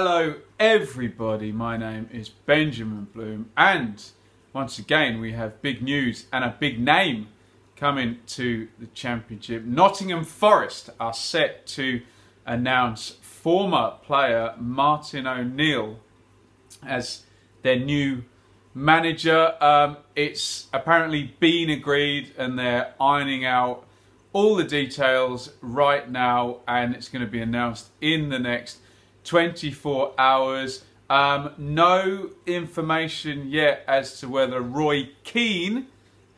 Hello, everybody. My name is Benjamin Bloom, and once again, we have big news and a big name coming to the Championship. Nottingham Forest are set to announce former player Martin O'Neill as their new manager. Um, it's apparently been agreed, and they're ironing out all the details right now, and it's going to be announced in the next 24 hours. Um, no information yet as to whether Roy Keane,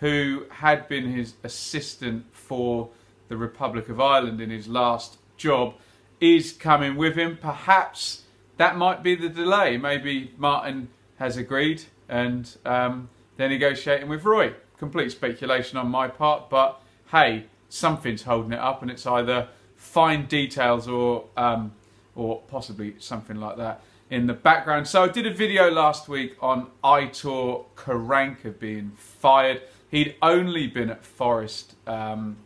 who had been his assistant for the Republic of Ireland in his last job, is coming with him. Perhaps that might be the delay. Maybe Martin has agreed and um, they're negotiating with Roy. Complete speculation on my part, but hey, something's holding it up, and it's either fine details or um, or possibly something like that in the background. So I did a video last week on Aitor Karanka being fired. He'd only been at Forest um,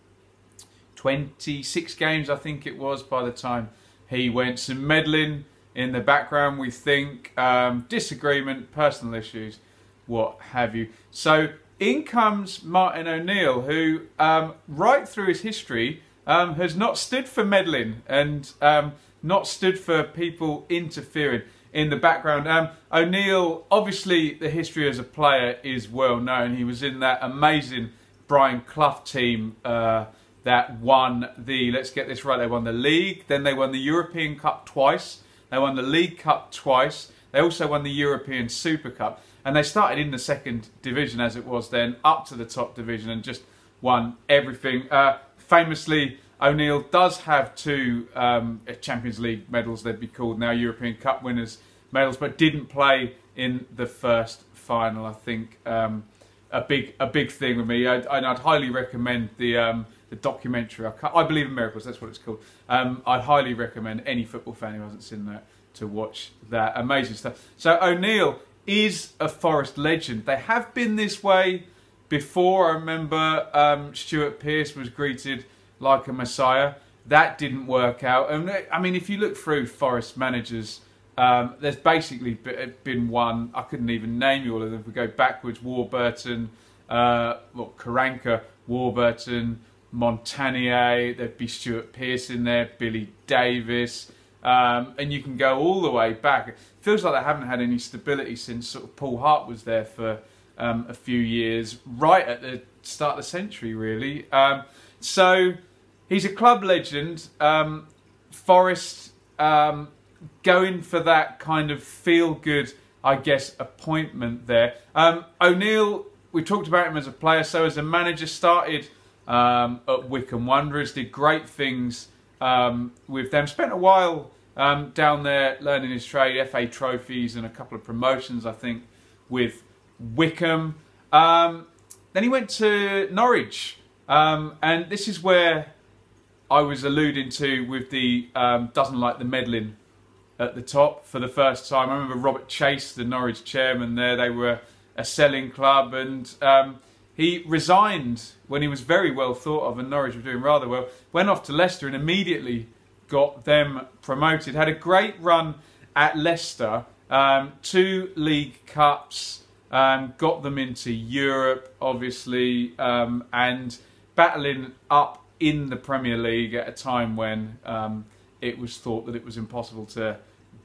26 games, I think it was, by the time he went. Some meddling in the background, we think, um, disagreement, personal issues, what have you. So in comes Martin O'Neill, who um, right through his history um, has not stood for meddling and um, not stood for people interfering in the background. Um, O'Neill, obviously, the history as a player is well known. He was in that amazing Brian Clough team uh, that won the, let's get this right, they won the league, then they won the European Cup twice, they won the League Cup twice, they also won the European Super Cup. And they started in the second division as it was then, up to the top division and just won everything. Uh, famously, O'Neill does have two um, Champions League medals, they'd be called now European Cup winners medals, but didn't play in the first final. I think um, a big a big thing with me. I'd, I'd highly recommend the um, the documentary. I, I, Believe in Miracles. That's what it's called. Um, I'd highly recommend any football fan who hasn't seen that to watch that amazing stuff. So O'Neill is a Forest legend. They have been this way before. I remember um, Stuart Pearce was greeted like a messiah. That didn't work out. And I mean, if you look through Forest managers, um, there's basically been one. I couldn't even name you all of them. If we go backwards, Warburton, uh, well, Karanka, Warburton, Montanier. There'd be Stuart Pearce in there, Billy Davies. Um, and you can go all the way back. It feels like they haven't had any stability since sort of Paul Hart was there for um, a few years, right at the start of the century, really. Um, so he's a club legend. Um, Forest um, going for that kind of feel good, I guess, appointment there. Um, O'Neill, we talked about him as a player, so as a manager, started at Wycombe Wanderers, did great things um, with them. Spent a while um, down there learning his trade, FA trophies and a couple of promotions, I think, with Wycombe. Um, then he went to Norwich, um, and this is where I was alluding to with the um, doesn't like the meddling at the top for the first time. I remember Robert Chase, the Norwich chairman there, they were a selling club and um, he resigned when he was very well thought of and Norwich were doing rather well. Went off to Leicester and immediately got them promoted. Had a great run at Leicester, um, two League Cups, um, got them into Europe, obviously, um, and battling up in the Premier League at a time when um, it was thought that it was impossible to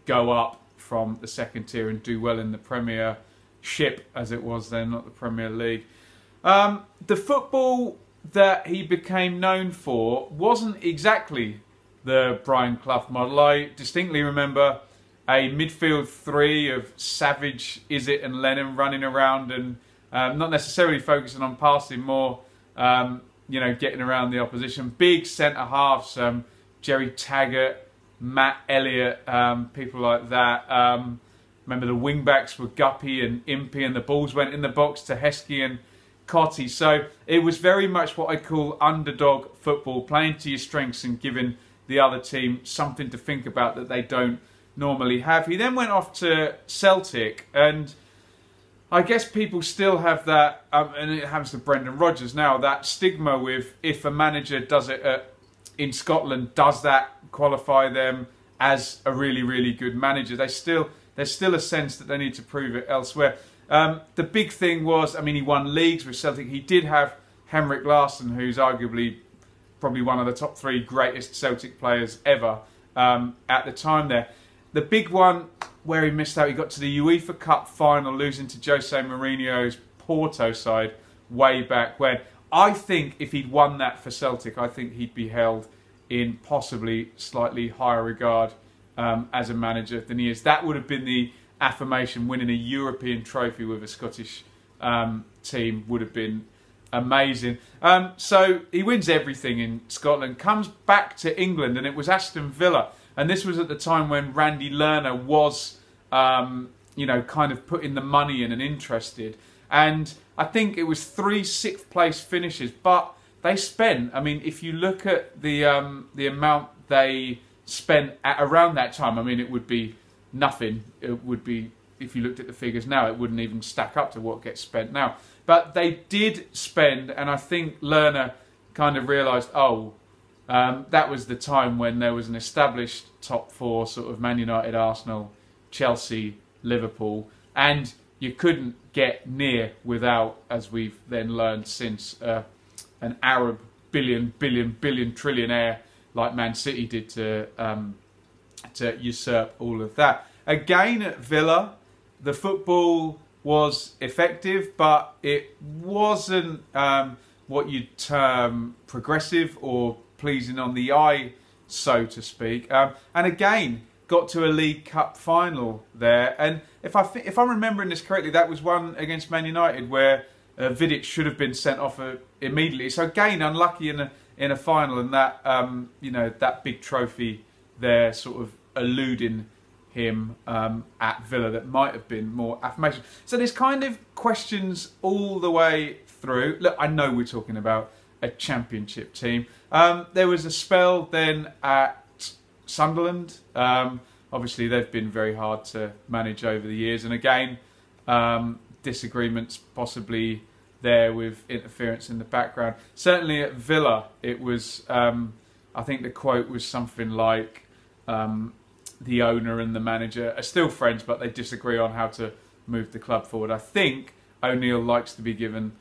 go up from the second tier and do well in the Premier ship as it was then, not the Premier League. Um, the football that he became known for wasn't exactly the Brian Clough model. I distinctly remember a midfield three of Savage, Izzet, and Lennon running around and um, not necessarily focusing on passing, more um, you know getting around the opposition. Big centre halves, um, Gerry Taggart, Matt Elliott, um, people like that. Um, remember the wing backs were Guppy and Impey, and the balls went in the box to Heskey and Cottee. So it was very much what I call underdog football, playing to your strengths and giving the other team something to think about that they don't normally have. He then went off to Celtic, and I guess people still have that, um, and it happens to Brendan Rodgers now, that stigma with if a manager does it at, in Scotland, does that qualify them as a really, really good manager. They still there's still a sense that they need to prove it elsewhere. Um, the big thing was, I mean, he won leagues with Celtic. He did have Henrik Larsson, who's arguably probably one of the top three greatest Celtic players ever um, at the time there. The big one where he missed out, he got to the UEFA Cup final, losing to Jose Mourinho's Porto side way back when. I think if he'd won that for Celtic, I think he'd be held in possibly slightly higher regard um, as a manager than he is. That would have been the affirmation. Winning a European trophy with a Scottish um, team would have been amazing. Um, so he wins everything in Scotland, comes back to England, and it was Aston Villa. And this was at the time when Randy Lerner was, um, you know, kind of putting the money in and interested. And I think it was three sixth place finishes, but they spent. I mean, if you look at the um, the amount they spent at around that time, I mean, it would be nothing. It would be if you looked at the figures now, it wouldn't even stack up to what gets spent now. But they did spend, and I think Lerner kind of realised, oh, um, that was the time when there was an established top four, sort of Man United, Arsenal, Chelsea, Liverpool, and you couldn't get near without, as we've then learned since, uh, an Arab billion, billion, billion trillionaire like Man City did to um, to usurp all of that. Again at Villa, the football was effective, but it wasn't um, what you'd term progressive or pleasing on the eye, so to speak. Um, and again, got to a League Cup final there. And if I if I'm remembering this correctly, that was one against Man United where uh, Vidic should have been sent off uh, immediately. So again, unlucky in a in a final, and that um, you know that big trophy there, sort of eluding him um, at Villa that might have been more affirmation. So there's kind of questions all the way through. Look, I know we're talking about a championship team. Um, there was a spell then at Sunderland. Um, obviously, they've been very hard to manage over the years, and again, um, disagreements possibly there with interference in the background. Certainly at Villa, it was. Um, I think the quote was something like, um, "The owner and the manager are still friends, but they disagree on how to move the club forward." I think O'Neill likes to be given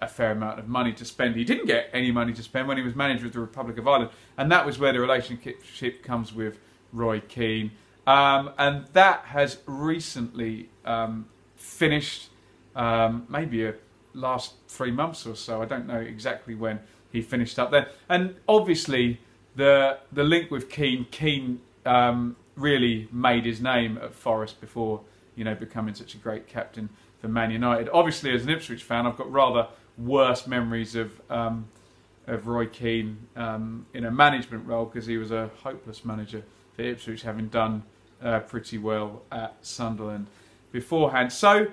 a fair amount of money to spend. He didn't get any money to spend when he was manager of the Republic of Ireland, and that was where the relationship comes with Roy Keane. Um, and that has recently um, finished, um, maybe a last three months or so. I don't know exactly when he finished up there. And obviously, the the link with Keane, Keane um, really made his name at Forest before you know becoming such a great captain for Man United. Obviously, as an Ipswich fan, I've got rather worst memories of um, of Roy Keane um, in a management role because he was a hopeless manager for Ipswich, having done uh, pretty well at Sunderland beforehand. So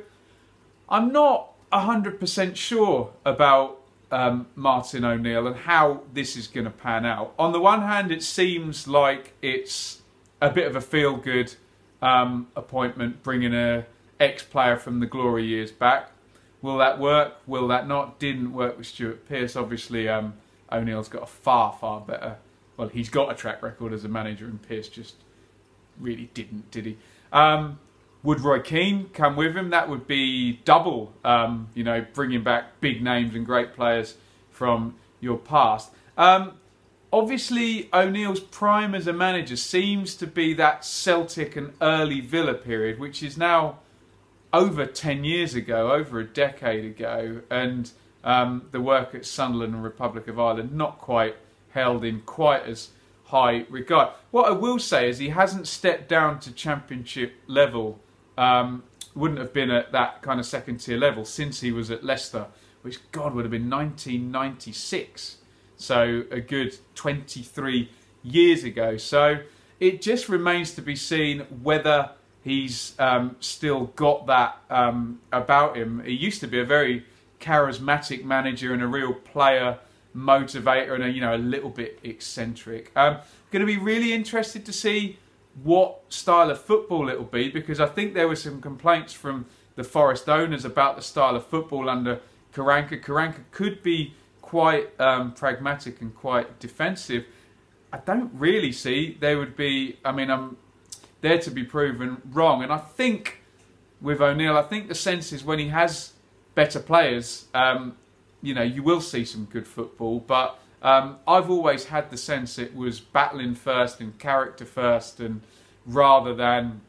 I'm not hundred percent sure about um, Martin O'Neill and how this is going to pan out. On the one hand, it seems like it's a bit of a feel-good um, appointment, bringing a ex-player from the glory years back. Will that work? Will that not? Didn't work with Stuart Pearce. Obviously, um, O'Neill's got a far, far better. Well, he's got a track record as a manager, and Pearce just really didn't, did he? Um, would Roy Keane come with him? That would be double, um, you know, bringing back big names and great players from your past. Um, obviously, O'Neill's prime as a manager seems to be that Celtic and early Villa period, which is now over 10 years ago, over a decade ago, and um, the work at Sunderland and Republic of Ireland not quite held in quite as high regard. What I will say is he hasn't stepped down to championship level, um, wouldn't have been at that kind of second tier level since he was at Leicester, which God would have been 1996. So a good 23 years ago. So it just remains to be seen whether he's um, still got that um, about him. He used to be a very charismatic manager and a real player motivator and a, you know a little bit eccentric. Um, going to be really interested to see what style of football it'll be because I think there were some complaints from the Forest owners about the style of football under Karanka. Karanka could be quite um, pragmatic and quite defensive. I don't really see there would be. I mean, I'm there to be proven wrong, and I think with O'Neill, I think the sense is when he has better players, um, you know, you will see some good football. But um, I've always had the sense it was battling first and character first, and rather than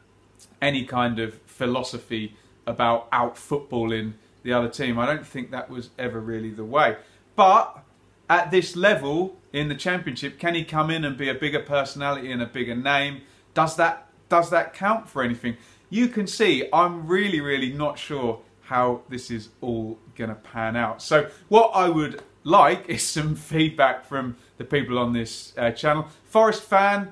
any kind of philosophy about out footballing the other team. I don't think that was ever really the way. But at this level in the championship, can he come in and be a bigger personality and a bigger name? Does that does that count for anything? You can see I'm really, really not sure how this is all going to pan out. So what I would like is some feedback from the people on this uh, channel. Forest fan,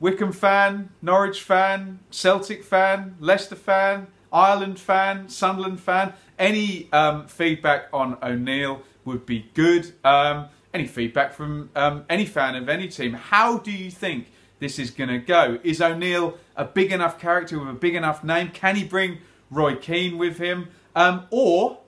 Wycombe fan, Norwich fan, Celtic fan, Leicester fan, Ireland fan, Sunderland fan. Any um, feedback on O'Neill would be good. Um, any feedback from um, any fan of any team. How do you think this is going to go? Is O'Neill a big enough character with a big enough name? Can he bring Roy Keane with him? Um, or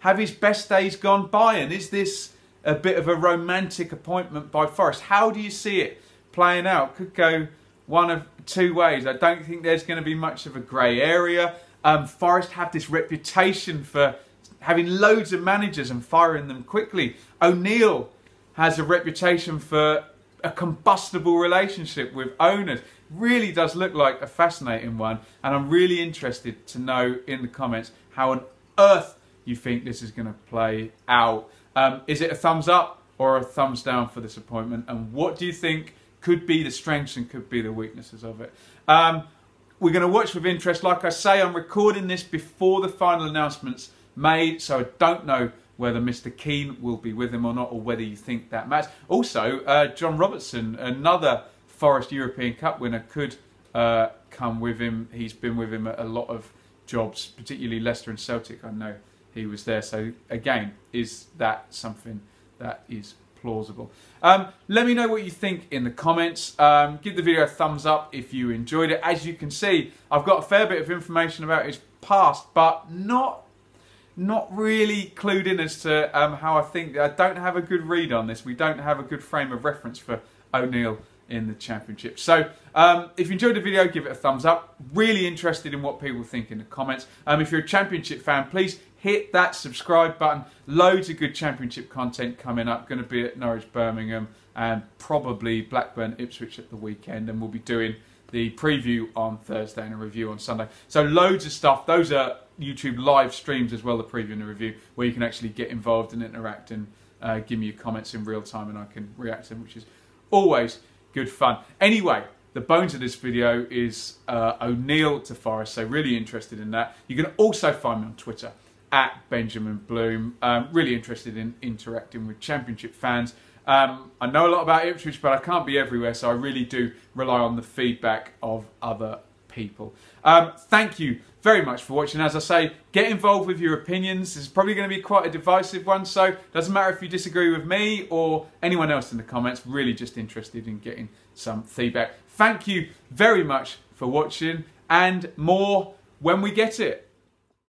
have his best days gone by? And is this a bit of a romantic appointment by Forest? How do you see it? playing out. Could go one of two ways. I don't think there's going to be much of a grey area. Um, Forest have this reputation for having loads of managers and firing them quickly. O'Neill has a reputation for a combustible relationship with owners. Really does look like a fascinating one, and I'm really interested to know in the comments how on earth you think this is going to play out. Um, is it a thumbs up or a thumbs down for this appointment? And what do you think could be the strengths and could be the weaknesses of it. Um, we're going to watch with interest. Like I say, I'm recording this before the final announcements made, so I don't know whether Mr. Keane will be with him or not, or whether you think that match. Also, uh, John Robertson, another Forest European Cup winner, could uh, come with him. He's been with him at a lot of jobs, particularly Leicester and Celtic. I know he was there. So again, is that something that is plausible. Um, let me know what you think in the comments. Um, give the video a thumbs up if you enjoyed it. As you can see, I've got a fair bit of information about his past, but not not really clued in as to um, how I think. I don't have a good read on this. We don't have a good frame of reference for O'Neill in the championship. So um, if you enjoyed the video, give it a thumbs up. Really interested in what people think in the comments. Um, if you're a championship fan, please hit that subscribe button. Loads of good championship content coming up. Going to be at Norwich, Birmingham, and probably Blackburn, Ipswich at the weekend. And we'll be doing the preview on Thursday and a review on Sunday. So loads of stuff. Those are YouTube live streams as well, the preview and the review, where you can actually get involved and interact and uh, give me your comments in real time and I can react to them, which is always good fun. Anyway, the bones of this video is uh, O'Neill to Forest, so really interested in that. You can also find me on Twitter at Benjamin Bloom. Um, really interested in interacting with Championship fans. Um, I know a lot about Ipswich, but I can't be everywhere, so I really do rely on the feedback of other people. Um, thank you very much for watching. As I say, get involved with your opinions. This is probably going to be quite a divisive one, so doesn't matter if you disagree with me or anyone else in the comments. Really just interested in getting some feedback. Thank you very much for watching, and more when we get it.